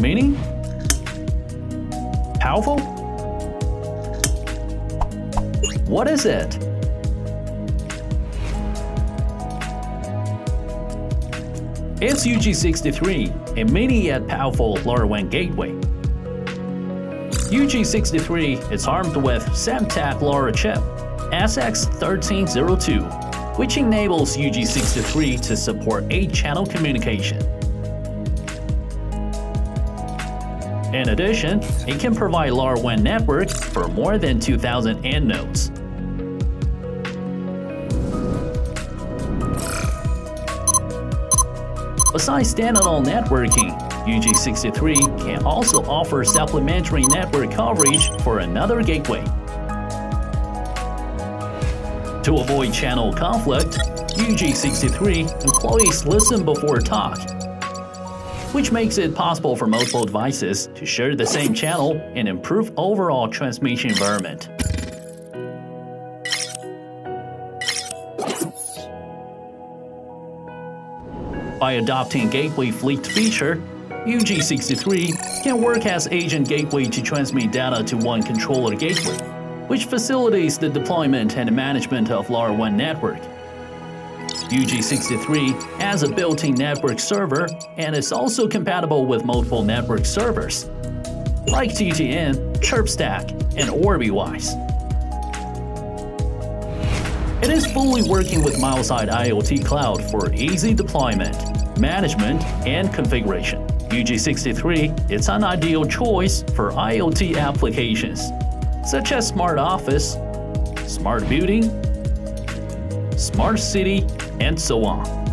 Meaning? Powerful? What is it? It's UG63, a mini yet powerful LoRaWAN gateway. UG63 is armed with Semtech LoRa chip SX1302, which enables UG63 to support 8-channel communication. In addition, it can provide LoRaWAN network for more than 2,000 end nodes. Besides standalone networking, UG63 can also offer supplementary network coverage for another gateway. To avoid channel conflict, UG63 employs listen before talk, which makes it possible for multiple devices to share the same channel and improve overall transmission environment. By adopting Gateway Fleet feature, UG63 can work as agent gateway to transmit data to one controller gateway, which facilitates the deployment and management of LoRaWAN network. UG63 has a built-in network server and is also compatible with multiple network servers, like TTN, ChirpStack, and OrbiWise. It is fully working with Milesight IoT Cloud for easy deployment, management, and configuration. UG63 is an ideal choice for IoT applications, such as smart office, smart building, smart city, and so on.